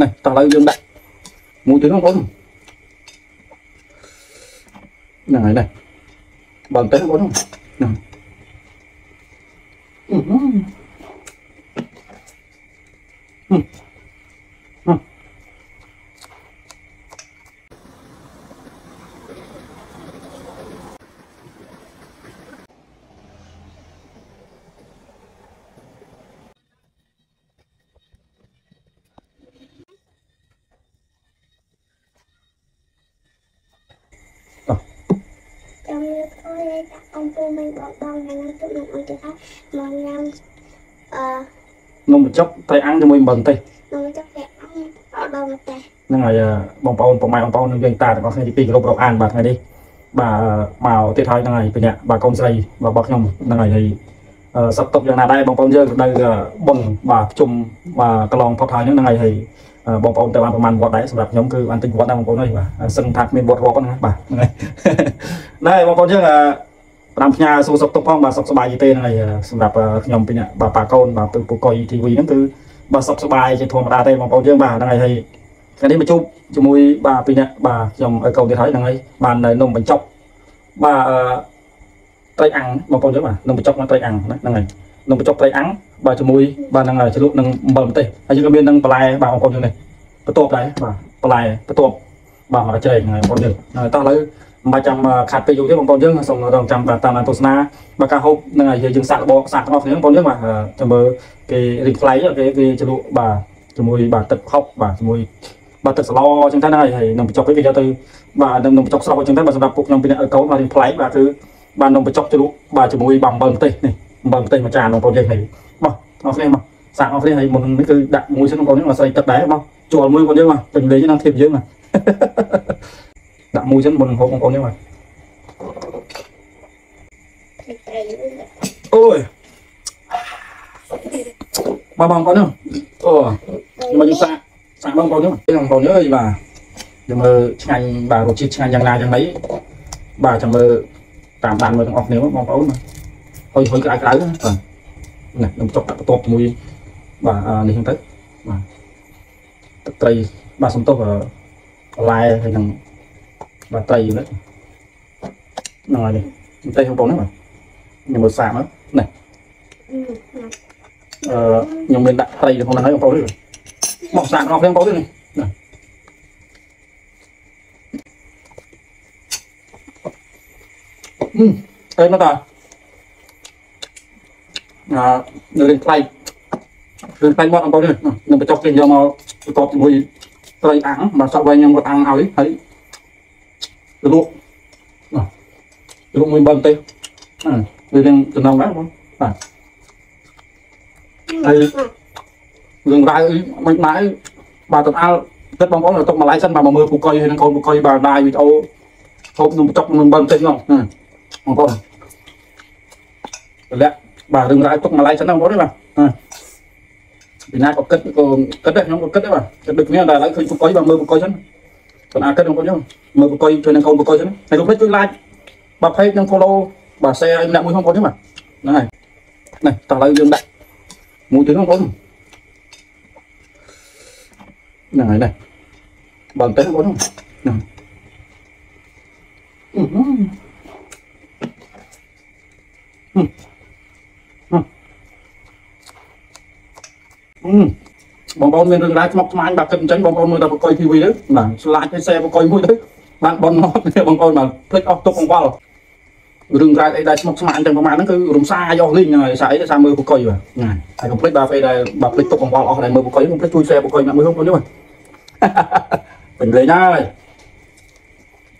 នេះតោះឥឡូវយើងដាក់មួយទៀតបងប្អូនហ្នឹងហើយនេះបើបន្តិចបងប្អូនហ្នឹងអឺហឹម ចាំ យកអើយដាក់អំពូមិនបងបងថ្ងៃណាទុកខ្ញុំអត់ទៅថាមកញ៉ាំអឺនំបញ្ចុកត្រីអាំងជាមួយអំបិលបន្តិចនំចុកតែអស់អត់ដល់មកតែហ្នឹងហើយអឺបងប្អូនប្រម៉ែបងប្អូននឹងយើងតាទាំងអស់គ្នាទីពីរគ្រប់រាប់អានបាទថ្ងៃនេះបាទមកទៀតហើយហ្នឹងហើយពីអ្នកបាទកូនស្រីបាទរបស់ខ្ញុំហ្នឹងហើយហើយអឺសັບតុកយ៉ាងណាដែរបងប្អូនយើងនៅបុណ្យបាទជុំបាទកន្លងផុតហើយហ្នឹងហ្នឹងហើយហើយអឺ បងប្អូនទៅបានប្រហែលវត្តដែរសម្រាប់ខ្ញុំគឺបានទិញវត្តដែរបងប្អូនអើយបាទសឹងថាគ្មានវត្តរាប់ហ្នឹងណាបាទហ្នឹងហើយដែរបងប្អូនយើងអឺប្រាំផ្ញើសួរសុខទុក្ខផងបាទសុខសប្បាយទេហ្នឹងហើយអឺសម្រាប់អឺខ្ញុំពីអ្នកបាទប៉ាកូនបាទពូពូកុយ TV ហ្នឹងគឺបាទសុខសប្បាយជាធម្មតាទេបងប្អូនយើងបាទហ្នឹងហើយហើយថ្ងៃនេះមកជួបជាមួយបាទពីអ្នកបាទខ្ញុំឲ្យកូនទៀតហើយហ្នឹងហើយបាននៅនំបញ្ចុកបាទអឺត្រីអាំងបងប្អូនយើងបាទនំបញ្ចុកនិងត្រីអាំងណាហ្នឹងហើយ នំបញ្ចុកត្រីអាំងបាទជាមួយបាទហ្នឹងហើយជ្រលក់នឹងអំបិលម្ទេសហើយយើងក៏មាននឹងបន្លែបាទបងប្អូនយើងនេះបន្ទាប់ដែរបាទបន្លែបន្ទាប់បាទមកជ្រែកហ្នឹងហើយបងប្អូនយើងហើយតោះឥឡូវមិនបាច់ចាំខាត់ពេកយូរទេបងប្អូនយើងសូមរងចាំតាមតាមទស្សនាបើការហូបហ្នឹងហើយយើងសាកល្បងសាកទាំងអស់គ្នាបងប្អូនយើងបាទចាំមើលគេរីកផ្លៃគេគេជ្រលក់បាទជាមួយបាទទឹកហុកបាទជាមួយបាទទឹកសឡអញ្ចឹងទៅហ្នឹងហើយហើយនំបញ្ចុកគេយកទៅបាទនំបញ្ចុកស្រស់អញ្ចឹងទៅបាទសម្រាប់ពួកខ្ញុំពីអ្នកឲ្យកូនបាទរៀងប្លែកបាទគឺបាទនំបញ្ចុកជ្រលក់បាទជាមួយបាទអំបិលម្ទេសនេះអំ បិលម្ទេសមួយចានបងប្អូនយើងហើយបាទអរគ្នាមកសាកអរគ្នាហើយមុននេះគឺដាក់មួយសិនបងប្អូនយើងមកស្រីទឹកដែរមកជួលមួយបងប្អូនយើងមកពេញលេងហ្នឹងធៀបយើងមកដាក់មួយសិនមុនហូបបងប្អូនយើងមកត្រីត្រីអូយបងបងប្អូនយើងអូមកយើងសាកសាកបងប្អូនយើងបងប្អូនយើងអើយបាទយើងមើលឆ្ងាញ់បាទរសជាតិឆ្ងាញ់យ៉ាងណាយ៉ាងណីបាទចាំមើលតាមដានមើលទាំងអស់គ្នាបងប្អូន ហុយហុយក្រៅក្រៅបាទនេះខ្ញុំចុកដាក់បន្ទាប់ជាមួយបាទនេះហ្នឹងទៅបាទទឹកត្រីបាទសំទុះបន្លែហើយនឹងបាទត្រីហ្នឹងហ្នឹងហើយនេះត្រីបងប្អូនហ្នឹងបាទខ្ញុំមើលសាកមើលអឺអឺខ្ញុំមានដាក់ត្រីនៅក្នុងហ្នឹងហើយបងប្អូនមកសាកអស់គ្នាបងប្អូននេះណាអឺអើមកតាអឺ នៅរឿងថ្លៃរឿងថ្លៃមកបងប្អូននេះនឹងបញ្ចុកគេយកមកប្រកបជាមួយត្រីអាំងបាទសក់វែងខ្ញុំគាត់អាំងឲ្យហើយលក់ណាលក់មួយបើទេអឺវារឿងចំណងដែរបងបាទហើយរឿងរ៉ាវមិនដែរបាទតំអាលគិតបងប្អូនទុកម្លាយសិនបាទមកមើលពូកុយហើយនឹងកូនពូកុយបាទដាយវីដេអូហូបនំបញ្ចុកនឹងបើបន្តិចហ្នឹងបងប្អូនតម្លាក់ បាទរឿងរ៉ាវទុកម្លាយសិនណាបងប្អូនបាទពីណាក៏គិតក៏គិតដែរខ្ញុំក៏គិតដែរបាទគិតដូចគ្នាតែឥឡូវឃើញពូកុយបាទមើលពូកុយសិនតំអាលគិតបងប្អូនខ្ញុំមើលពូកុយជួយនឹងកូនពូកុយសិនហើយកុំភ្លេចជួយ like បាទ page និង follow បាទ share ឲ្យអ្នកមួយបងប្អូនខ្ញុំបាទហ្នឹងហើយនេះតោះឥឡូវយើ បងប្អូនមានរឿងរ៉ាវស្មុគស្មាញបាទគិតអញ្ចឹងបងប្អូនមើលតែបកុយ TV ទៅបាទឆ្លាតឲ្យ share បកុយមួយទៅបានបនមកទេបងប្អូនបាទភ្លេចអស់ទុកកង្វល់រឿងរ៉ាវអីដែលស្មុគស្មាញទាំងប្រហែលហ្នឹងគឺរំសាយអស់លីងហើយស្អីទៅសារមើលបកុយបាទណាហើយកុំភ្លេចបាទពេលដែលបាទភ្លេចទុកកង្វល់អស់ដែលមើលបកុយកុំភ្លេចជួយ share បកុយអ្នកមួយបងប្អូនយល់ពេញលេងហើយ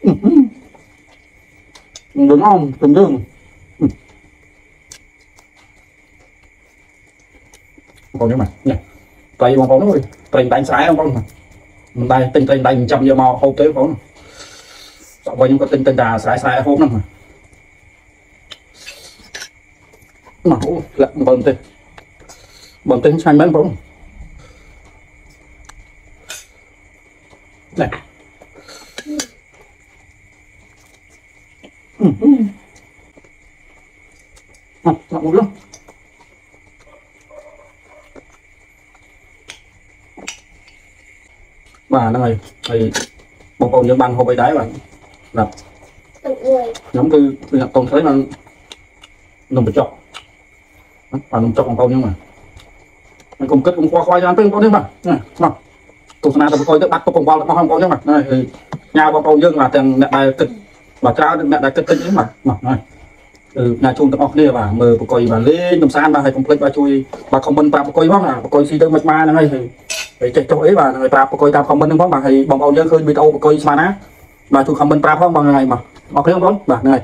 អឺហឹមដឹងអមទំយើង បងប្អូនយល់មកនេះត្រីបងប្អូនអើយត្រីដាញ់ស្រែបងប្អូនមិនដែរទិញត្រីដាញ់ចាំយកមកហូបទៅបងប្អូនសក់វិញខ្ញុំក៏ទិញទិញតែស្រែស្រែហូបហ្នឹងមកអូលាក់បងទេបងទេឆ្ងាញ់មែនបងនេះអឺហឹមអត់ដាក់មកលោក បាទហ្នឹងហើយហើយបងប្អូនយើងបានហូបអីដែរបាទទឹកមួយខ្ញុំគឺគឺអត់តងស្រីបាននំបញ្ចុកបាទនំចុកបងប្អូនយើងបាទហើយកុំគិតកុំខ្វល់ខ្វាយច្រើនពេកបងប្អូនយើងបាទណាមកទស្សនាទៅប្រកយទៅបាត់ទុកកង្វល់របស់បងប្អូនយើងបាទហ្នឹងហើយញ៉ាបងប្អូនយើងបាទទាំងអ្នកដែលគិតបាទច្រើននិងអ្នកដែលគិតតិចហ្នឹងបាទមក ហើយគឺញ៉ាជូនទាំងអស់គ្នាបាទមើលប្រកយបាទលេងកំសាន្តបាទហើយកុំភ្លេចបាទជួយបាទខមមិនប្រាប់ប្រកយផងណាប្រកយស៊ីទៅមិនបានហ្នឹងហើយហើយហើយចេះចុះអីបាទហ្នឹងហើយប្រាប់ប្រកយតាមខមមិនហ្នឹងផងបាទហើយបងប្អូនយើងឃើញវីដេអូប្រកយស្មានណាបាទជួយខមមិនប្រាប់ផងបងហ្នឹងហើយមកអរគុណបងប្អូនបាទហ្នឹងហើយ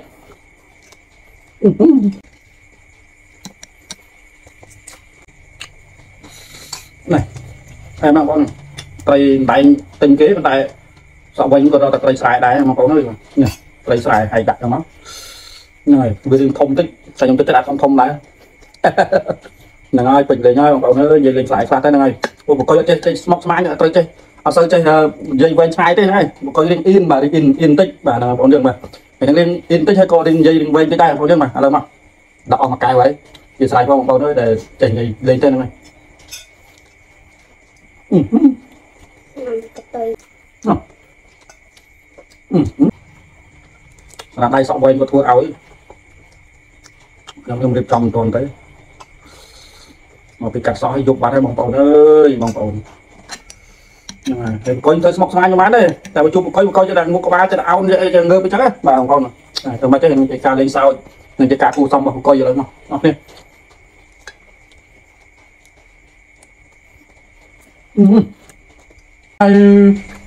này em បងប្អូនត្រីដែងទិញគេប៉ុន្តែសក់វិញក៏រកតែត្រីស្រែដែរបងប្អូនអើយនេះត្រីស្រែហើយដាក់ទៅមក ហ្នឹងហើយវារឿងធំតិចតែខ្ញុំទៅទឹកអាចធំធំដែរហ្នឹងហើយពេញលេងហើយបងប្អូនអើយនិយាយលេងខ្លាយខ្លះទៅហ្នឹងហើយពួកបកុយអត់ចេះចេះស្មុកស្មាញអត់ត្រូវចេះអត់សូវចេះនិយាយវែងឆ្ងាយទេហ្នឹងហើយបកុយរៀងអ៊ីនបាទរៀងអ៊ីនអ៊ីនតិចបាទហ្នឹងបងប្អូនយើងបាទហើយនឹងរៀងអ៊ីនតិចហើយក៏រៀងនិយាយរៀងវែងតិចដែរបងប្អូនយើងបាទឥឡូវមកដាក់អស់មួយកែវហើយវាស្រ័យផងបងប្អូនអើយដែលចេះនិយាយលេងទៅហ្នឹងហើយ Ừ, ខ្ញុំទៅទៅស្រាប់ដៃសក់វែងក៏ធ្វើឲ្យ ខ្ញុំខ្ញុំរៀបចំមិនទាន់ទៅមកពីកាត់សក់ឲ្យយកបាត់ហើយបងប្អូនអើយបងប្អូនហ្នឹងហើយតែអង្គុយទៅស្មុកស្មាញប៉ុន្មានទេតែមកជួបអង្គុយអង្គុយទៅដល់មុខក្បាលទៅអោនអីទៅងើបអញ្ចឹងណាបាទបងប្អូនតែទៅមកទេនឹងជាការលេងសើចនឹងជាការគូសំរបស់អង្គុយឥឡូវមកអរគ្នាអឺហើយ